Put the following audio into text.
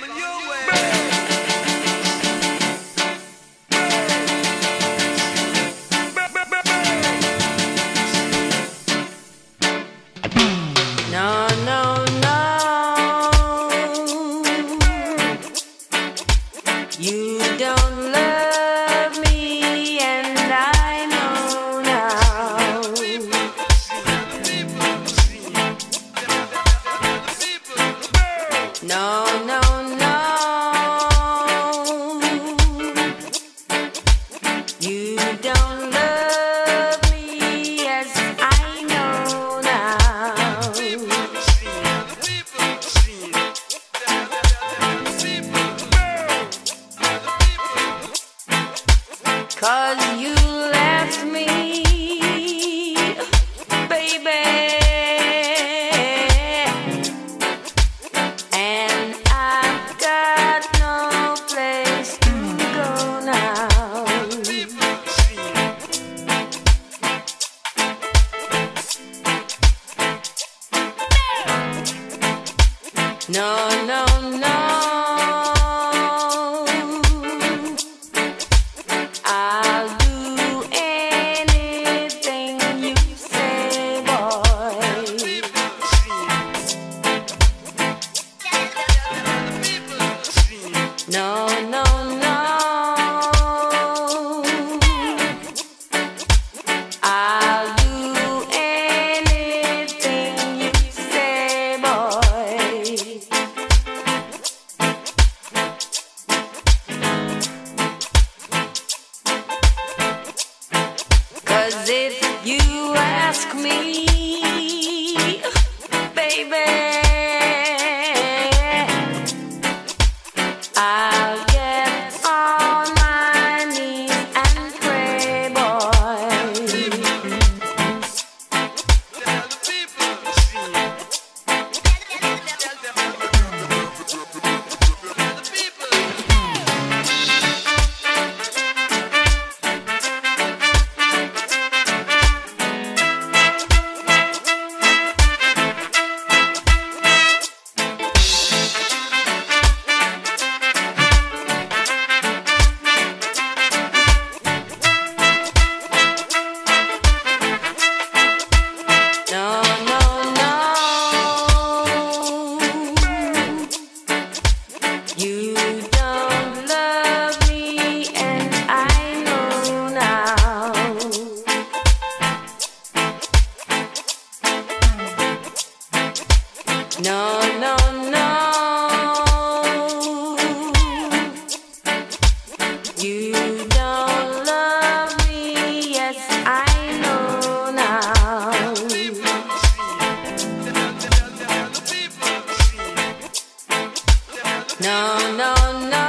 Coming your way. No, no, no. Cause if you ask me No, no, no. You don't love me. Yes, I know now. No, no, no.